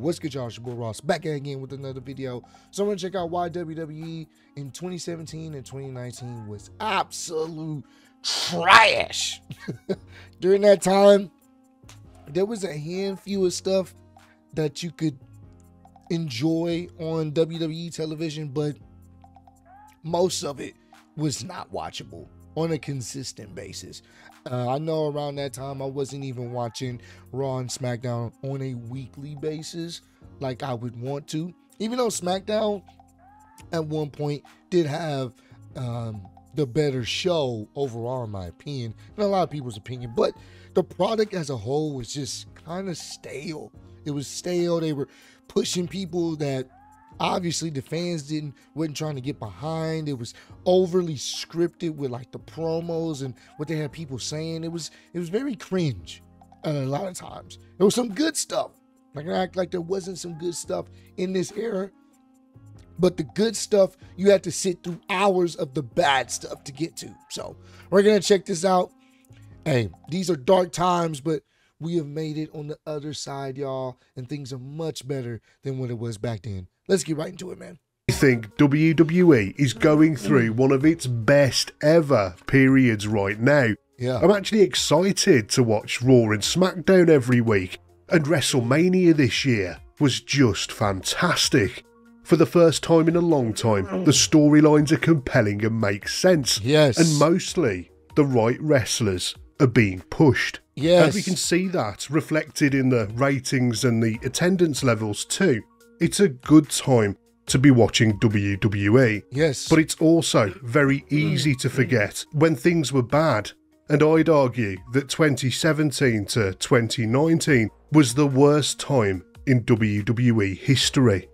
What's good, y'all? It's your boy Ross back again with another video. So I'm gonna check out why WWE in 2017 and 2019 was absolute trash. During that time, there was a handful of stuff that you could enjoy on WWE television, but most of it was not watchable on a consistent basis. Uh, I know around that time I wasn't even watching Raw and SmackDown on a weekly basis like I would want to, even though SmackDown at one point did have um, the better show overall, in my opinion, and a lot of people's opinion, but the product as a whole was just kind of stale. It was stale. They were pushing people that obviously the fans didn't wasn't trying to get behind. It was overly scripted with like the promos and what they had people saying. It was it was very cringe and a lot of times. There was some good stuff. Like act like there wasn't some good stuff in this era. But the good stuff you had to sit through hours of the bad stuff to get to. So we're gonna check this out. Hey these are dark times but we have made it on the other side y'all and things are much better than what it was back then let's get right into it, man. I think WWE is going through one of its best ever periods right now. Yeah. I'm actually excited to watch Raw and SmackDown every week, and WrestleMania this year was just fantastic. For the first time in a long time, the storylines are compelling and make sense. Yes. And mostly, the right wrestlers are being pushed. Yes. And we can see that reflected in the ratings and the attendance levels too. It's a good time to be watching WWE. Yes. But it's also very easy to forget when things were bad. And I'd argue that 2017 to 2019 was the worst time in WWE history.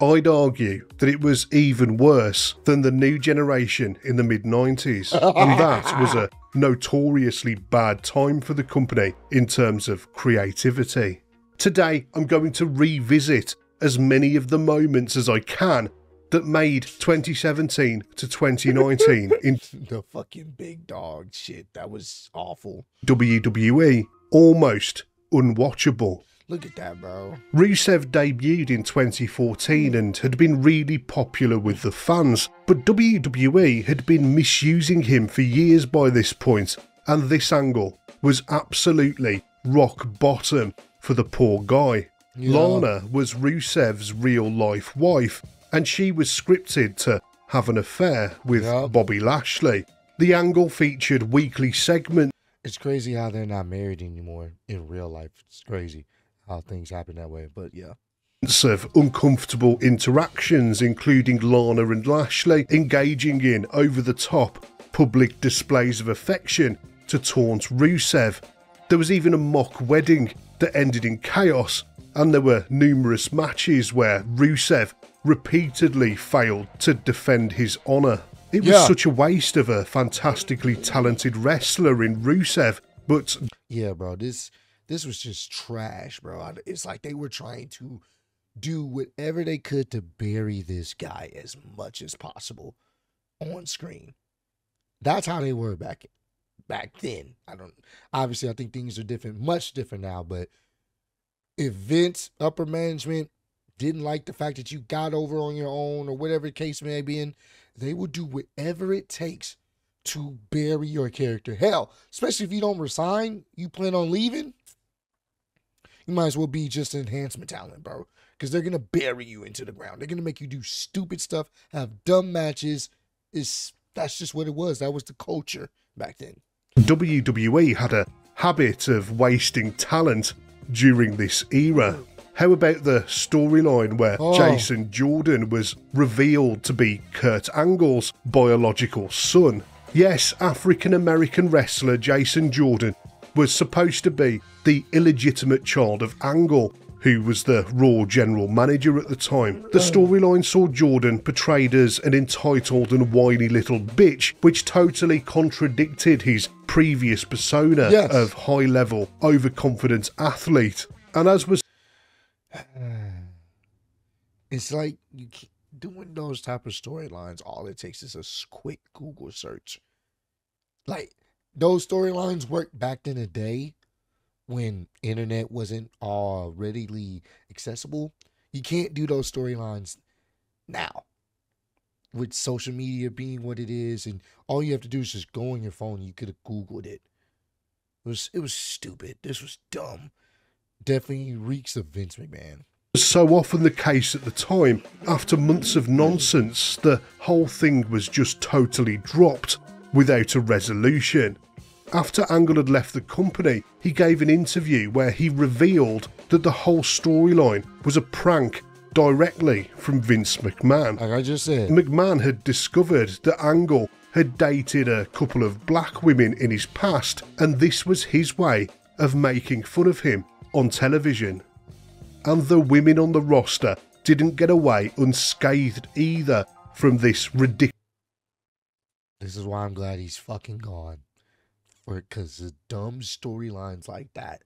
I'd argue that it was even worse than the new generation in the mid 90s, and that was a notoriously bad time for the company in terms of creativity. Today, I'm going to revisit as many of the moments as I can that made 2017 to 2019 in the fucking big dog shit. That was awful. WWE almost unwatchable. Look at that, bro. Rusev debuted in 2014 and had been really popular with the fans, but WWE had been misusing him for years by this point, and this angle was absolutely rock bottom for the poor guy. Yeah. Lana was Rusev's real life wife, and she was scripted to have an affair with yeah. Bobby Lashley. The angle featured weekly segments. It's crazy how they're not married anymore in real life. It's crazy how things happen that way, but yeah. Of uncomfortable interactions, including Lana and Lashley engaging in over the top public displays of affection to taunt Rusev. There was even a mock wedding that ended in chaos and there were numerous matches where Rusev repeatedly failed to defend his honour. It was yeah. such a waste of a fantastically talented wrestler in Rusev, but yeah, bro, this this was just trash, bro. It's like they were trying to do whatever they could to bury this guy as much as possible on screen. That's how they were back back then. I don't obviously I think things are different, much different now, but if Vince, upper management, didn't like the fact that you got over on your own or whatever the case may be in, they will do whatever it takes to bury your character. Hell, especially if you don't resign, you plan on leaving, you might as well be just an enhancement talent, bro. Because they're gonna bury you into the ground. They're gonna make you do stupid stuff, have dumb matches. Is that's just what it was. That was the culture back then. WWE had a habit of wasting talent during this era. How about the storyline where oh. Jason Jordan was revealed to be Kurt Angle's biological son? Yes, African American wrestler Jason Jordan was supposed to be the illegitimate child of Angle, who was the Raw general manager at the time. The storyline saw Jordan portrayed as an entitled and whiny little bitch, which totally contradicted his previous persona yes. of high level, overconfident athlete. And as was. It's like you doing those type of storylines, all it takes is a quick Google search. Like, those storylines worked back in the day, when internet wasn't all readily accessible. You can't do those storylines now. With social media being what it is, and all you have to do is just go on your phone. You could have Googled it. It was it was stupid. This was dumb. Definitely reeks of Vince McMahon. So often the case at the time, after months of nonsense, the whole thing was just totally dropped without a resolution. After Angle had left the company, he gave an interview where he revealed that the whole storyline was a prank directly from Vince McMahon. Like I just said, McMahon had discovered that Angle had dated a couple of black women in his past, and this was his way of making fun of him on television. And the women on the roster didn't get away unscathed either from this ridiculous. this is why I'm glad he's fucking gone. For because the dumb storylines like that,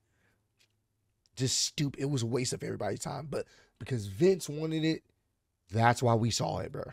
just stupid. It was a waste of everybody's time. But because Vince wanted it, that's why we saw it, bro.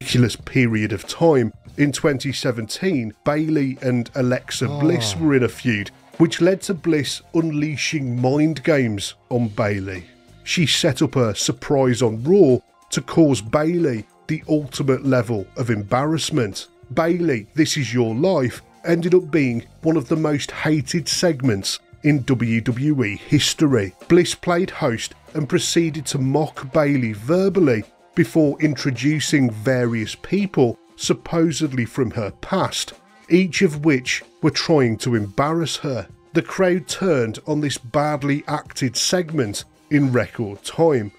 ridiculous period of time. In 2017, Bayley and Alexa ah. Bliss Oh. were in a feud, which led to Bliss unleashing mind games on Bayley. She set up a surprise on Raw to cause Bayley the ultimate level of embarrassment. Bayley, This Is Your Life ended up being one of the most hated segments in WWE history. Bliss played host and proceeded to mock Bayley verbally before introducing various people supposedly from her past, each of which were trying to embarrass her. The crowd turned on this badly acted segment in record time.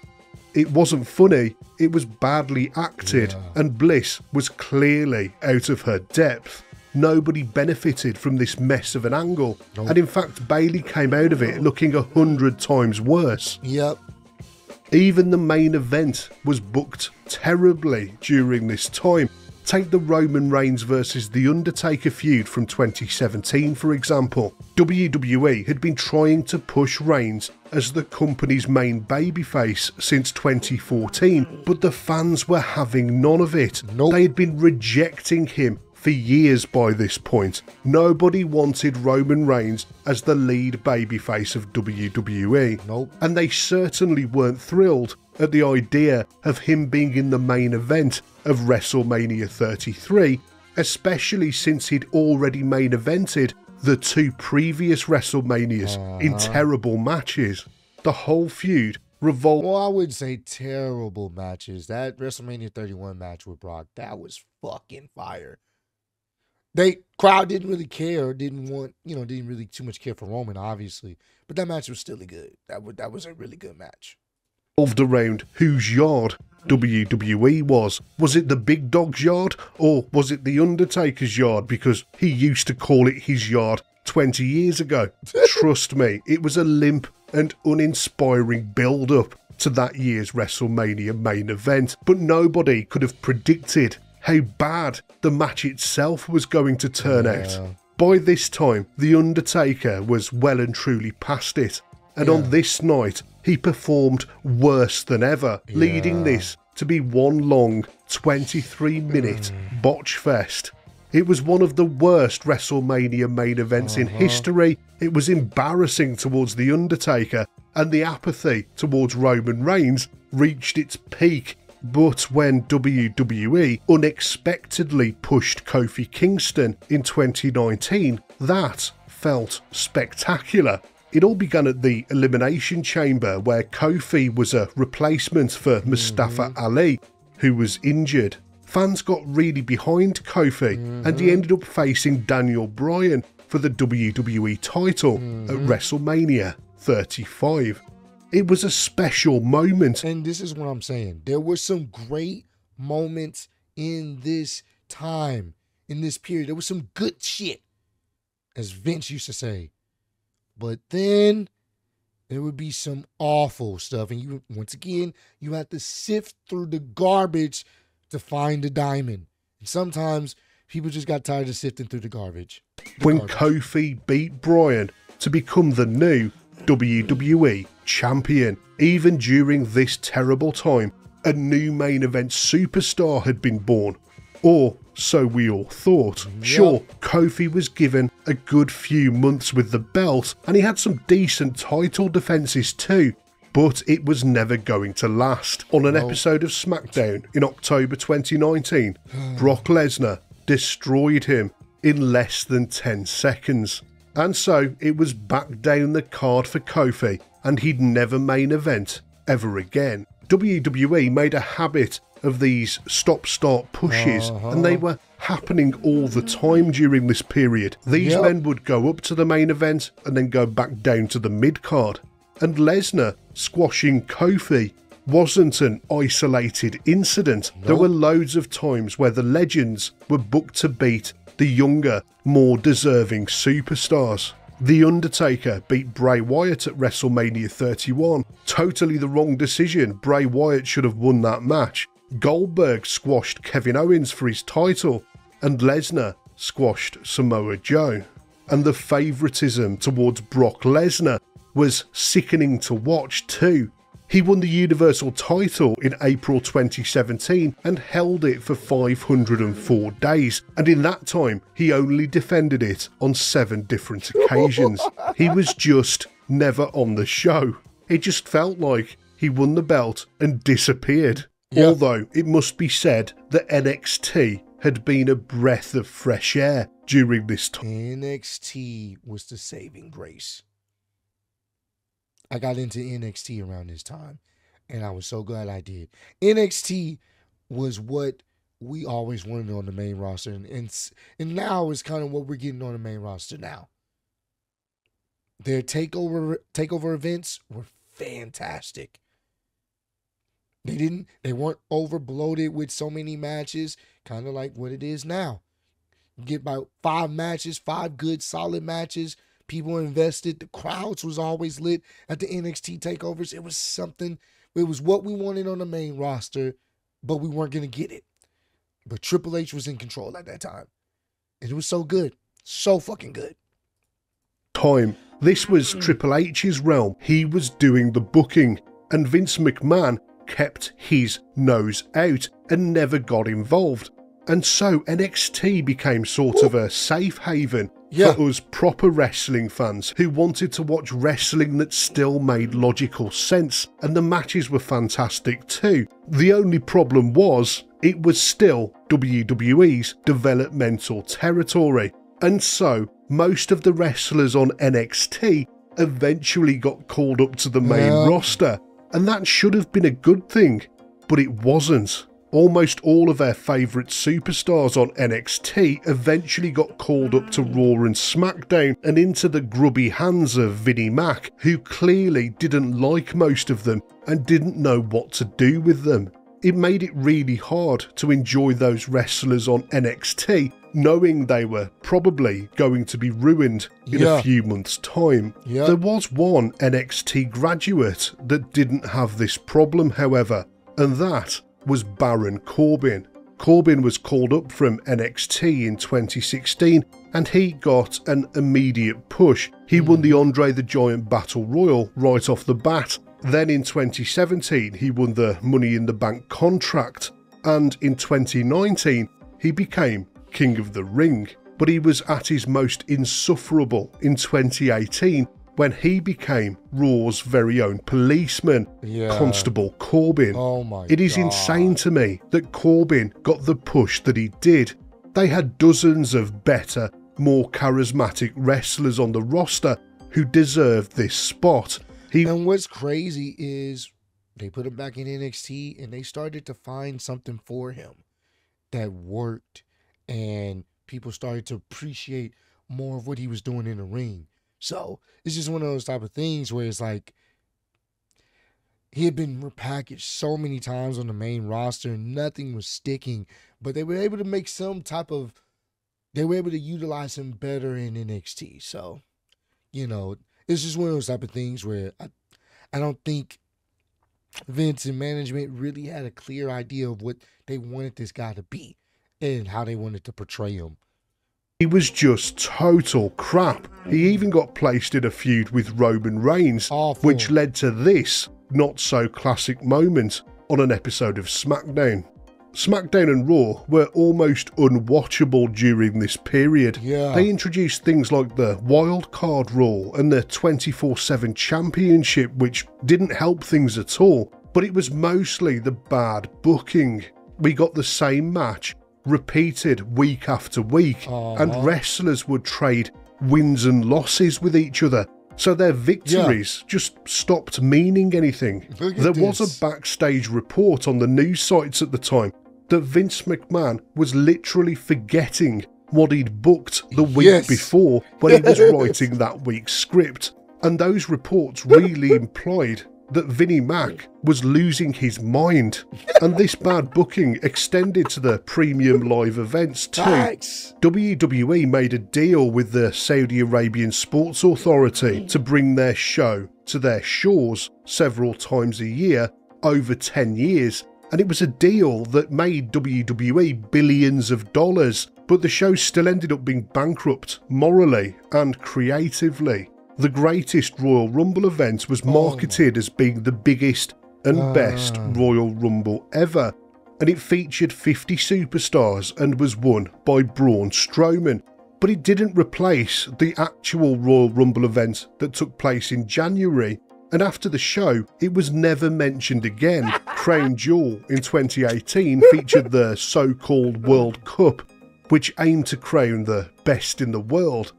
It wasn't funny, it was badly acted, and Bliss was clearly out of her depth. Nobody benefited from this mess of an angle, and in fact, Bayley came out of it looking a hundred times worse. Yep. Even the main event was booked terribly during this time. Take the Roman Reigns versus The Undertaker feud from 2017, for example. WWE had been trying to push Reigns as the company's main babyface since 2014, but the fans were having none of it. Nope. They had been rejecting him for years by this point. Nobody wanted Roman Reigns as the lead babyface of WWE. Nope. And they certainly weren't thrilled at the idea of him being in the main event of WrestleMania 33, especially since he'd already main evented the two previous WrestleManias in uh-huh. terrible matches. The whole feud revolved Well, I wouldn't say terrible matches. That WrestleMania 31 match with Brock, that was fucking fire. They crowd didn't really care, didn't want, you know, didn't really too much care for Roman, obviously. But that match was still a good. That was that was a really good match. revolved around whose yard WWE was. Was it the big dog's yard or was it the Undertaker's yard because he used to call it his yard 20 years ago? Trust me, it was a limp and uninspiring build up to that year's WrestleMania main event, but nobody could have predicted how bad the match itself was going to turn out. By this time, The Undertaker was well and truly past it, and Yeah. on this night, he performed worse than ever, leading this to be one long 23 minute Mm. botch fest. It was one of the worst WrestleMania main events in Uh-huh. history. It was embarrassing towards The Undertaker, and the apathy towards Roman Reigns reached its peak. But when WWE unexpectedly pushed Kofi Kingston in 2019, that felt spectacular. It all began at the Elimination Chamber, where Kofi was a replacement for Mustafa mm-hmm. Ali, who was injured. Fans got really behind Kofi, and he mm-hmm. ended up facing Daniel Bryan for the WWE title at mm-hmm. WrestleMania 35. It was a special moment. And this is what I'm saying. There were some great moments in this time, in this period. There was some good shit, as Vince used to say. But then there would be some awful stuff. And you once again, you have to sift through the garbage to find the diamond. And sometimes people just got tired of sifting through the garbage. The when garbage. Kofi beat Bryan to become the new WWE champion. Even during this terrible time, a new main event superstar had been born. Or so we all thought. Sure, Kofi was given a good few months with the belt, and he had some decent title defences too, but it was never going to last. On an episode of SmackDown in October 2019, hmm. Brock Lesnar destroyed him in less than 10 seconds. And so it was back down the card for Kofi, and he'd never main event ever again. WWE made a habit of these stop start pushes, and uh-huh. they were happening all the time during this period. These Yep. men would go up to the main event and then go back down to the mid card. And Lesnar squashing Kofi wasn't an isolated incident. There were loads of times where the legends were booked to beat the younger, more deserving superstars. The Undertaker beat Bray Wyatt at WrestleMania 31. Totally the wrong decision. Bray Wyatt should have won that match. Goldberg squashed Kevin Owens for his title, and Lesnar squashed Samoa Joe. And the favouritism towards Brock Lesnar was sickening to watch too. He won the Universal title in April 2017 and held it for 504 days, and in that time he only defended it on seven different occasions. he was just never on the show. It just felt like he won the belt and disappeared. Yeah. Although it must be said that NXT had been a breath of fresh air during this time. NXT was the saving grace. I got into NXT around this time, and I was so glad I did. NXT was what we always wanted on the main roster, and and, and now is kind of what we're getting on the main roster now. Their takeover takeover events were fantastic. They didn't they weren't over bloated with so many matches, kind of like what it is now. You get about five matches, five good solid matches. People invested. The crowds was always lit at the NXT takeovers. It was something. It was what we wanted on the main roster, but we weren't gonna get it. But Triple H was in control at that time, and it was so good, so fucking good. time. This was mm. Triple H's realm. He was doing the booking, and Vince McMahon kept his nose out and never got involved. And so NXT became sort of a safe haven Yeah. for us proper wrestling fans who wanted to watch wrestling that still made logical sense, and the matches were fantastic too. The only problem was it was still WWE's developmental territory, and so most of the wrestlers on NXT eventually got called up to the main Yeah. roster, and that should have been a good thing, but it wasn't. Almost all of our favourite superstars on NXT eventually got called up to Raw and SmackDown and into the grubby hands of Vinnie Mac, who clearly didn't like most of them and didn't know what to do with them. It made it really hard to enjoy those wrestlers on NXT, knowing they were probably going to be ruined in Yeah. a few months' time. Yeah. There was one NXT graduate that didn't have this problem, however, and that was Baron Corbin. Corbin was called up from NXT in 2016 and he got an immediate push. He won the Andre the Giant Battle Royal right off the bat. Then in 2017, he won the Money in the Bank contract. And in 2019, he became King of the Ring. But he was at his most insufferable in 2018 when he became Raw's very own policeman, Yeah. Constable Corbin. Oh my! It is God. insane to me that Corbin got the push that he did. They had dozens of better, more charismatic wrestlers on the roster who deserved this spot. He And what's crazy is they put him back in NXT and they started to find something for him that worked and people started to appreciate more of what he was doing in the ring. So it's just one of those type of things where it's like he had been repackaged so many times on the main roster and nothing was sticking, but they were able to make some type of they were able to utilize him better in NXT. So, you know, it's just one of those type of things where I, I don't think Vince and management really had a clear idea of what they wanted this guy to be and how they wanted to portray him. He was just total crap. He even got placed in a feud with Roman Reigns, Awful. which led to this not so classic moment on an episode of SmackDown. SmackDown and Raw were almost unwatchable during this period. Yeah. They introduced things like the wild card rule and the 24 7 championship, which didn't help things at all, but it was mostly the bad booking. We got the same match repeated week after week, and wrestlers would trade wins and losses with each other. So their victories just stopped meaning anything. There was a backstage report on the news sites at the time that Vince McMahon was literally forgetting what he'd booked the week Yes. before when he was writing that week's script. And those reports really implied that Vinnie Mac was losing his mind. And this bad booking extended to the premium live events too. Facts. WWE made a deal with the Saudi Arabian Sports Authority mm. to bring their show to their shores several times a year over 10 years, and it was a deal that made WWE billions of dollars, but the show still ended up being bankrupt morally and creatively. The greatest Royal Rumble event was oh. marketed as being the biggest and ah. best Royal Rumble ever, and it featured 50 superstars and was won by Braun Strowman. But it didn't replace the actual Royal Rumble event that took place in January, and after the show, it was never mentioned again. Crown Jewel in 2018 featured the so called World Cup, which aimed to crown the best in the world.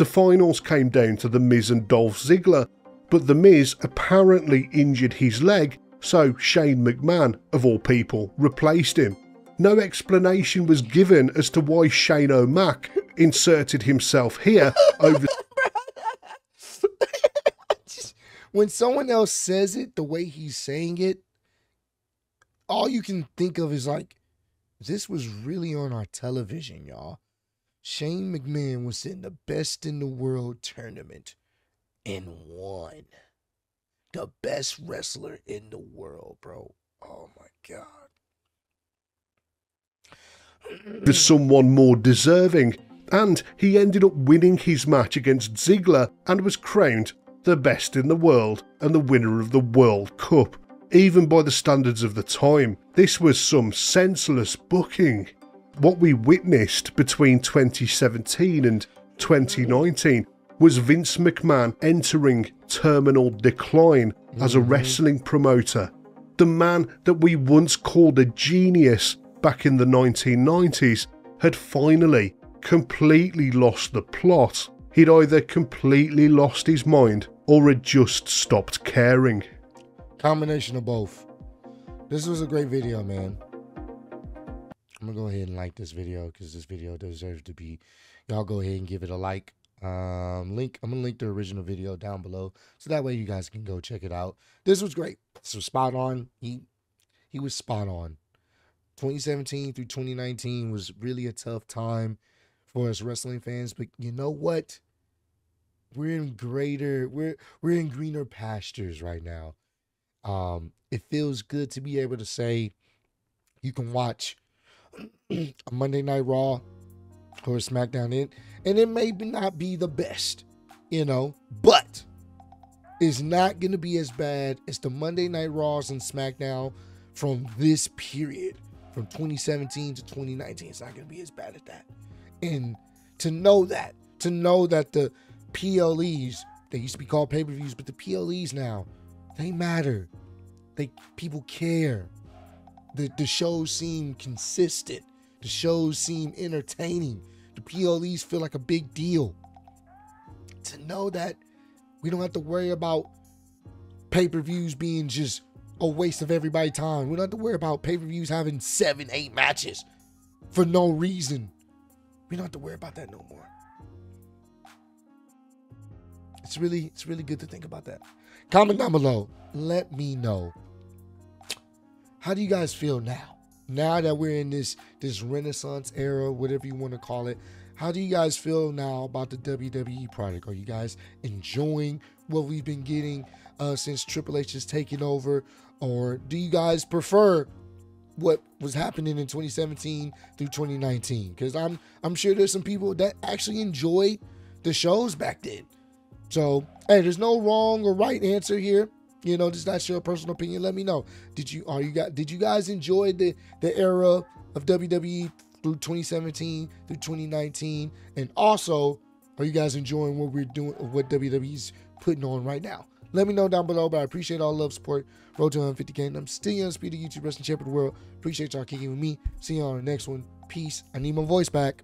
The finals came down to The Miz and Dolph Ziggler, but The Miz apparently injured his leg, so Shane McMahon, of all people, replaced him. No explanation was given as to why Shane O'Mac inserted himself here over when someone else says it the way he's saying it, all you can think of is like, this was really on our television, y'all. Shane McMahon was in the best in the world tournament and won. The best wrestler in the world, bro. Oh my God. to someone more deserving, and he ended up winning his match against Ziggler and was crowned the best in the world and the winner of the World Cup. Even by the standards of the time, this was some senseless booking. What we witnessed between 2017 and 2019 was Vince McMahon entering terminal decline as a mm-hmm. wrestling promoter. The man that we once called a genius back in the 1990s had finally completely lost the plot. He'd either completely lost his mind or had just stopped caring. Combination of both. This was a great video, man. I'm gonna go ahead and like this video because this video deserves to be. Y'all go ahead and give it a like. Um, link. I'm gonna link the original video down below so that way you guys can go check it out. This was great. So spot on. He he was spot on. 2017 through 2019 was really a tough time for us wrestling fans, but you know what? We're in greater. We're we're in greener pastures right now. Um, it feels good to be able to say you can watch a Monday Night Raw or SmackDown in, and it may not be the best, you know, but it's not going to be as bad as the Monday Night Raws and SmackDown from this period, from 2017 to 2019. It's not going to be as bad as that. And to know that, to know that the PLEs, they used to be called pay per views, but the PLEs now, they matter. They people care. The the shows seem consistent. The shows seem entertaining. The PLEs feel like a big deal. To know that we don't have to worry about pay-per-views being just a waste of everybody's time. We don't have to worry about pay-per-views having seven, eight matches for no reason. We don't have to worry about that no more. It's really, it's really good to think about that. Comment down below. Let me know. How do you guys feel now? Now that we're in this this Renaissance era, whatever you want to call it, how do you guys feel now about the WWE product? Are you guys enjoying what we've been getting uh, since Triple H has taken over, or do you guys prefer what was happening in 2017 through 2019? Because I'm I'm sure there's some people that actually enjoyed the shows back then. So hey, there's no wrong or right answer here. You know, just that's your personal opinion. Let me know. Did you are you got did you guys enjoy the the era of WWE through 2017 through 2019? And also, are you guys enjoying what we're doing what WWE's putting on right now? Let me know down below, but I appreciate all love, support. Road to 150K. And I'm still your speedy YouTube wrestling champion of the world. Appreciate y'all kicking with me. See y'all on the next one. Peace. I need my voice back.